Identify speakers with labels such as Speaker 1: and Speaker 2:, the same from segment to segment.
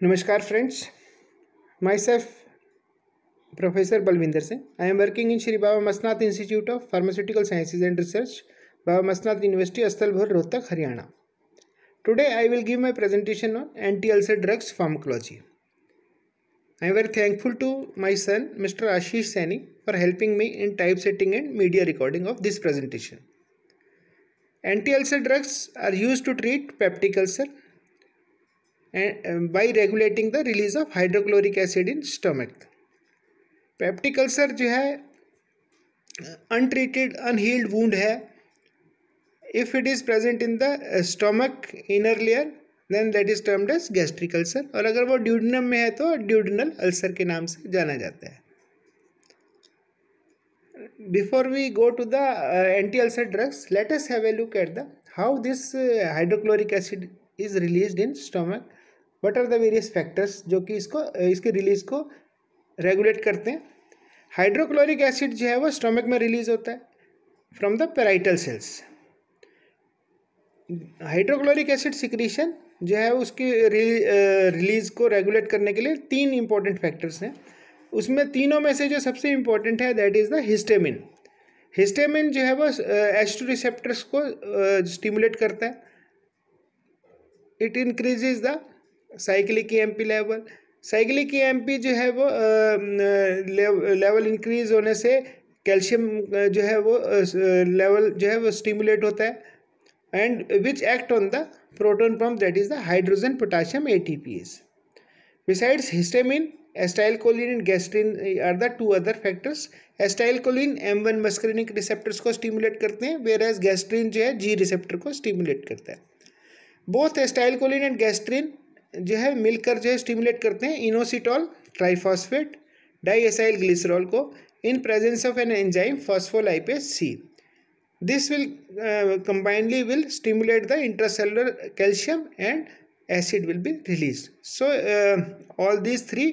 Speaker 1: नमस्कार friends myself professor Balwinder Singh. I am working in Shri Baba Mastnath institute of pharmaceutical sciences and research Baba Mastnath university Asthal Bohar Rohtak Haryana today I will give my presentation on anti ulcer drugs pharmacology I am very thankful to my son mister Ashish Saini for helping me in type setting and media recording of this presentation anti ulcer drugs are used to treat peptic ulcer by regulating the release of hydrochloric acid in stomach. Peptic ulcer जो है untreated unhealed wound है. If it is present in the stomach inner layer then that is termed as gastric ulcer और अगर वो duodenum में है तो duodenal ulcer के नाम से जाना जाता है. Before we go to the anti ulcer drugs let us have a look at the how this hydrochloric acid is released in stomach what are the various factors जो कि इसको, इसके रिलीज़ को रेगुलेट करते हैं? हाइड्रोक्लोरिक एसिड जो है वो स्टोमक में रिलीज़ होता है from the parietal cells hydrochloric acid secretion जो है उसकी रिलीज़ को रेगुलेट करने के लिए तीन इंपॉर्टेंट फैक्टर्स हैं। उसमें तीनों में से जो सबसे इम्पोर्टेंट है that is the histamine histamine जो है वो एच टू रिसेप्टर्स को स्टिमुलेट करता है। It increases the cyclic M P level. Cyclic M P जो है वो लेवल इंक्रीज होने से कैल्शियम जो है वो लेवल जो है वो स्टिमुलेट होता है। And which act on the proton pump that is the hydrogen potassium A T P ase besides histamine acetylcholine and gastrin are the two other factors acetylcholine M one muscarinic receptors को stimulate करते हैं where as gastrin जो है G receptor को stimulate करता है। Both acetylcholine and gastrin जो है मिलकर जो है स्टिमुलेट करते हैं इनोसिटॉल ट्राइफॉस्फेट डाइएसाइल ग्लिसरॉल को in presence of an enzyme phospholipase C this will combinedly will stimulate the intracellular calcium and acid will be released so all these three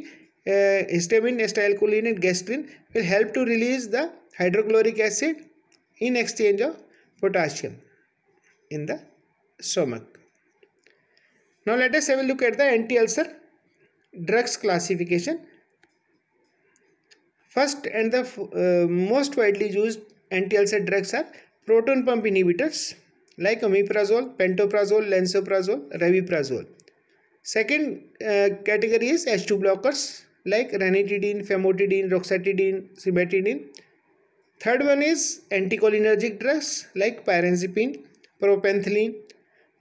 Speaker 1: histamine acetylcholine and gastrin will help to release the hydrochloric acid in exchange of potassium in the stomach now let us have a look at the anti-ulcer drugs classification. First and the uh, most widely used anti-ulcer drugs are proton pump inhibitors like omeprazole pantoprazole lansoprazole rabeprazole second uh, category is h2 blockers like ranitidine famotidine roxetidine cimetidine third one is anticholinergic drugs like pyrazipine propanthelene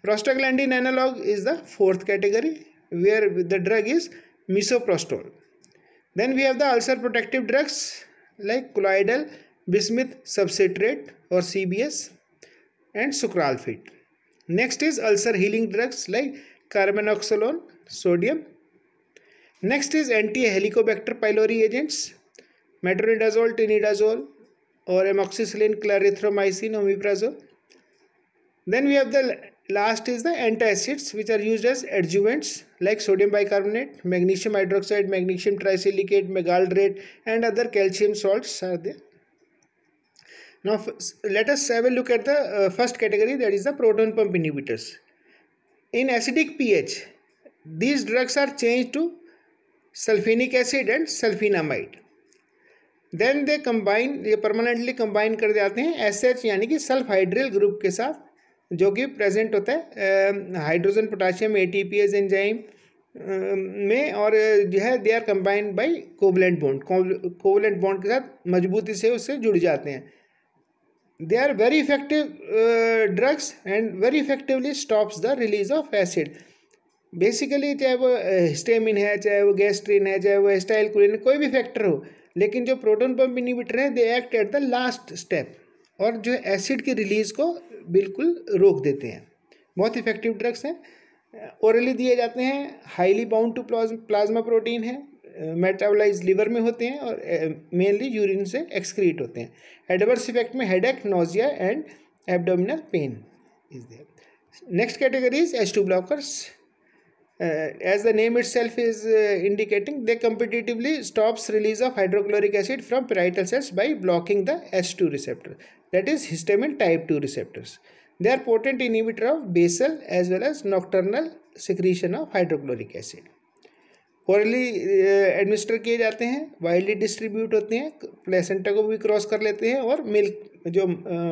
Speaker 1: Prostaglandin analog is the fourth category where the drug is misoprostol. Then we have the ulcer protective drugs like colloidal bismuth subcitrate or CBS and sucralfate. Next is ulcer healing drugs like carbenoxolone, sodium. Next is anti-helicobacter pylori agents, metronidazole, tinidazole or amoxicillin, clarithromycin, omeprazole. Then we have the last is the anti acids which are used as adjuvants like sodium bicarbonate magnesium hydroxide magnesium trisilicate magaldrate and other calcium salts are they now let us have look at the first category that is the proton pump inhibitors in acidic P H these drugs are change to sulfenic acid and sulfenamide then they combine ये permanently combine कर जाते हैं S H यानी कि सल्फाइड्रिल group के साथ. जो कि प्रेजेंट होता है हाइड्रोजन पोटाशियम ए एंजाइम में और जो है they are combined by covalent bond covalent bond के साथ मजबूती से उससे जुड़ जाते हैं। They are very effective drugs and very effectively stops the release of acid basically चाहे वो हिस्टेमिन है, चाहे वो गैस्ट्रिन है, चाहे वो एस्टाइल कुलिन कोई भी फैक्टर हो, लेकिन जो प्रोटोन पंप इनिबिटर है they act at the last step और जो एसिड की रिलीज़ को बिल्कुल रोक देते हैं। बहुत इफ़ेक्टिव ड्रग्स हैं। ओरली दिए जाते हैं highly bound to plasma protein है मेटाबोलाइज लिवर में होते हैं और मेनली यूरिन से एक्सक्रीट होते हैं। एडवर्स इफ़ेक्ट में headache nausea and abdominal pain is there next category is H two blockers as the name itself is uh, indicating they competitively stops release of hydrochloric acid from parietal cells by blocking the H2 receptor that is histamine type 2 receptors they are potent inhibitor of basal as well as nocturnal secretion of hydrochloric acid orally administer किए जाते हैं widely distribute होते हैं placenta को भी cross कर लेते हैं और मिल्क जो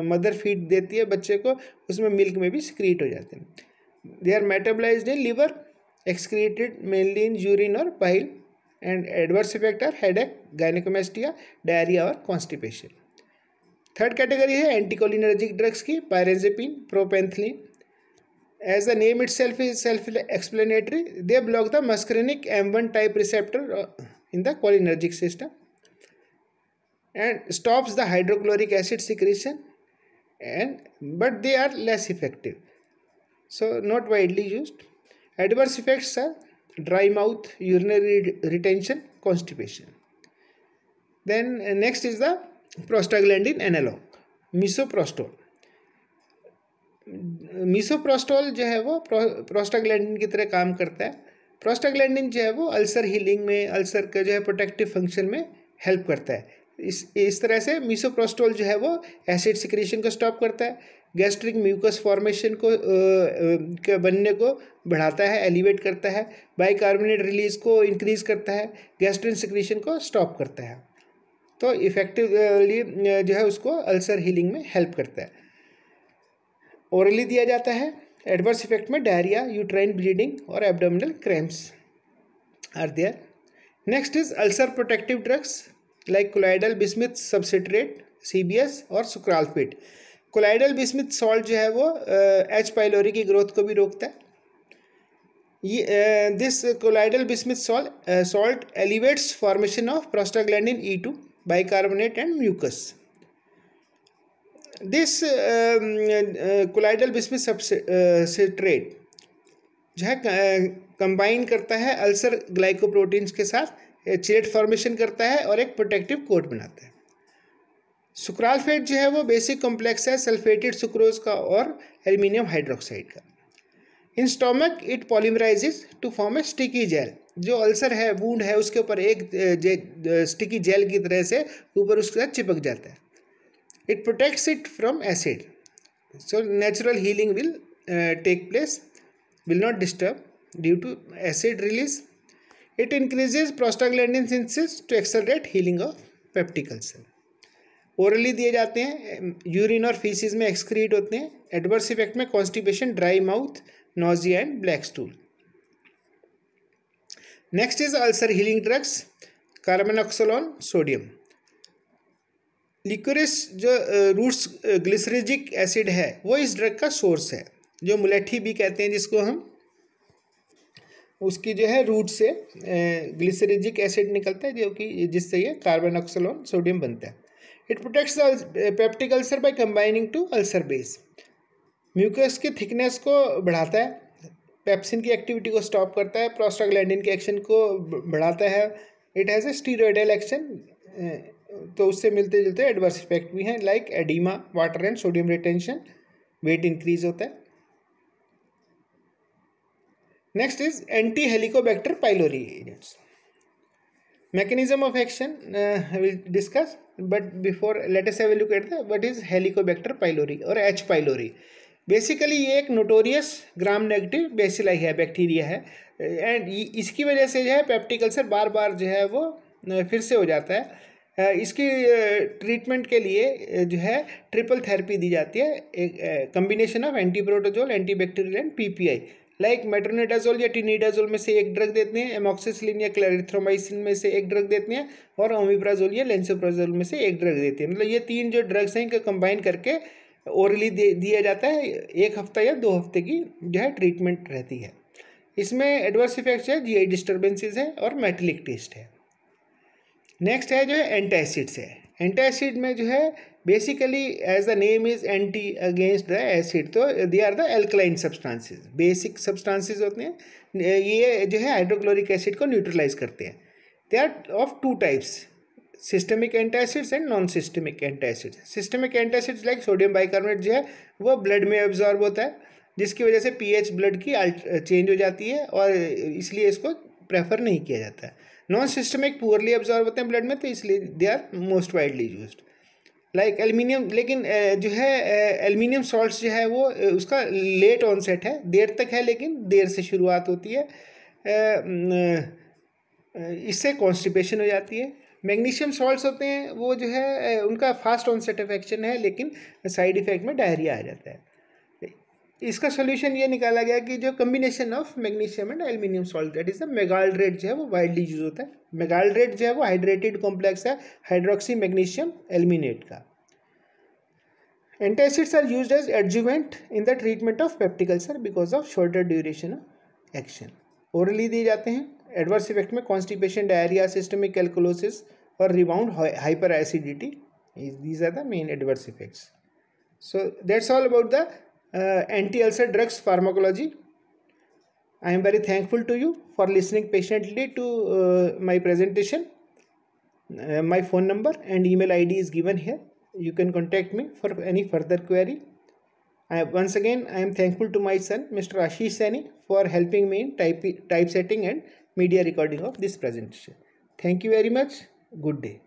Speaker 1: मदर फ़ीड देती है बच्चे को उसमें मिल्क में भी सिक्रीट हो जाते हैं they are metabolised in liver excreted mainly in urine और bile and adverse effect are headache gynaecomastia diarrhoea और कॉन्स्टिपेशन थर्ड कैटेगरी है एंटीकोलिनर्जिक ड्रग्स की pirenzepine propantheline as the name itself is self-explanatory they block the muscarinic M1 type receptor in the cholinergic system and stops the hydrochloric acid secretion and but they are less effective so not widely used adverse effects are dry mouth, urinary retention, constipation. Then next is the prostaglandin analog, misoprostol. Misoprostol जो है वो prostaglandin की तरह काम करता है। Prostaglandin जो है वो अल्सर हीलिंग में अल्सर का जो है प्रोटेक्टिव फ़ंक्शन में हेल्प करता है। इस इस तरह से मीसोप्रोस्टोल जो है वो एसिड सिक्रेशन को स्टॉप करता है। गैस्ट्रिक म्यूकस फॉर्मेशन को के बनने को बढ़ाता है, एलिवेट करता है, बाइकार्बोनेट रिलीज़ को इंक्रीज करता है, गैस्ट्रिन सिक्रेशन को स्टॉप करता है। तो इफेक्टिवली जो है उसको अल्सर हीलिंग में हेल्प करता है। ओरली दिया जाता है, एडवर्स इफ़ेक्ट में डायरिया, यूट्राइन ब्लीडिंग और abdominal cramps are there. Next is ulcer protective drugs, like colloidal bismuth subcitrate, CBS और सुक्रालफिट। कोलाइडल बिस्मिथ सॉल्ट जो है वो एच पाइलोरी की ग्रोथ को भी रोकता है। ये this colloidal bismuth salt salt elevates formation of prostaglandin E two bicarbonate and mucus this colloidal bismuth subcitrate जो है कंबाइन करता है अल्सर ग्लाइकोप्रोटीन्स के साथ चेट फॉर्मेशन करता है और एक प्रोटेक्टिव कोट बनाता है। सुक्रालफेट जो है वो बेसिक कॉम्प्लेक्स है सल्फेटेड सुक्रोज का और एल्यूमिनियम हाइड्रोक्साइड का। In stomach, it polymerises to form a sticky gel. जो अल्सर है, वूड है, उसके ऊपर एक स्टिकी जेल की तरह से ऊपर उसके साथ चिपक जाता है। It protects it from acid. So natural healing will take place, will not disturb due to acid release. It increases prostaglandin synthesis to accelerate healing of peptic ulcer orally दिए जाते हैं यूरिन और फीसिस में excrete होते हैं adverse effect में constipation dry mouth nausea and black stool next is ulcer healing drugs carbenoxolone sodium liquorice जो roots ग्लिसरेजिक acid है, वो इस ड्रग का सोर्स है, जो मुलेठी भी कहते हैं जिसको हम। उसकी जो है रूट से ग्लिसरेजिक एसिड निकलता है, जो कि जिससे ये कार्बन ऑक्सोलॉन सोडियम बनता है। It protects peptic ulcer by combining to ulcer base mucus की थिकनेस को बढ़ाता है पेप्सिन की एक्टिविटी को स्टॉप करता है प्रोस्टाग्लैंडिन के एक्शन को बढ़ाता है। It has a steroidal action तो उससे मिलते जुलते एडवर्स इफ़ेक्ट भी हैं like oedema water and sodium retention weight increase होता है। Next is anti helicobacter pylori agents of action uh, will discuss. But before, let us have a look at the pylori or h. pylori? Basically ये एक notorious gram negative bacilli है bacteria है। And इसकी वजह से जो है पेप्टिकल sir बार बार जो है, वो फिर से हो जाता है। इसकी ट्रीटमेंट के लिए जो है ट्रिपल थेरेपी दी जाती है। एक combination of antiprotozoal antibacterial and PPI like metronidazole या टीनीडाजोल में से एक ड्रग देते हैं, एमोक्सिसलिन या क्लैरिथ्रोमाइसिन में से एक ड्रग देते हैं और ओमिप्राजोल या लेंसोप्राजोल में से एक ड्रग देते हैं। मतलब ये तीन जो ड्रग्स हैं इनका कंबाइन करके ओरली दिया जाता है, एक हफ़्ता या दो हफ़्ते की जो है ट्रीटमेंट रहती है। इसमें एडवर्स इफेक्ट्स है जी आई डिस्टर्बेंसेज है और मेटलिक टेस्ट है। नेक्स्ट है जो है एंटासिड्स है। एंटासिड में जो है basically as the name is anti against the acid तो they are the alkaline substances basic substances होते हैं। ये जो है हाइड्रोक्लोरिक एसिड को न्यूट्रलाइज करते हैं। They are of two types systemic antacids and non systemic antacids systemic antacids like sodium bicarbonate जो है, वो ब्लड में एब्जॉर्ब होता है, जिसकी वजह से पीएच ब्लड की चेंज हो जाती है और इसलिए इसको प्रेफर नहीं किया जाता। है नॉन सिस्टमिक पुअरली एब्जॉर्ब होते हैं ब्लड में तो इसलिए they are most widely use like aluminium लेकिन जो है एल्युमिनियम सॉल्ट्स जो है वो उसका लेट ऑनसेट है, देर तक है, लेकिन देर से शुरुआत होती है। इससे कॉन्स्टिपेशन हो जाती है। मैग्नीशियम सॉल्ट्स होते हैं, वो जो है उनका फास्ट ऑनसेट ऑफ़ एक्शन है, लेकिन साइड इफ़ेक्ट में डायरिया आ जाता है। इसका सोल्यूशन ये निकाला गया कि जो combination of magnesium and aluminium salt that is the magaldrate जो है वो वाइडली यूज़ होता है। मेगाल्ड्रेट जो है वो हाइड्रेटेड कॉम्प्लेक्स है हाइड्रोक्सी मैग्नीशियम एल्यूमिनेट का antacids are use as adjuvant in the treatment of peptic ulcer because of shorter duration of action orally दिए जाते हैं। एडवर्स इफ़ेक्ट में कॉन्स्टिपेशन डायरिया सिस्टमिक कैलकुलोसिस और rebound hyper acidity these are the main adverse effects that's all about the uh, anti-ulcer drugs pharmacology. I am very thankful to you for listening patiently to uh, my presentation uh, my phone number and email id is given here. You can contact me for any further query. I, once again i am thankful to my son mr ashish sani for helping me in type typesetting and media recording of this presentation. Thank you very much. Good day